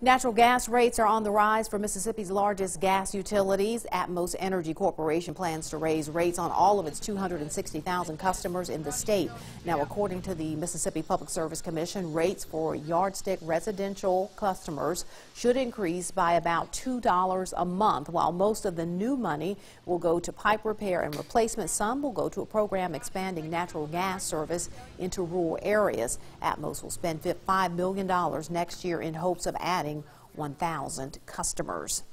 Natural gas rates are on the rise for Mississippi's largest gas utilities. Atmos Energy Corporation plans to raise rates on all of its 260,000 customers in the state. Now, according to the Mississippi Public Service Commission, rates for yardstick residential customers should increase by about $2 a month, while most of the new money will go to pipe repair and replacement. Some will go to a program expanding natural gas service into rural areas. Atmos will spend $5 million next year in hopes of adding 1,000 customers.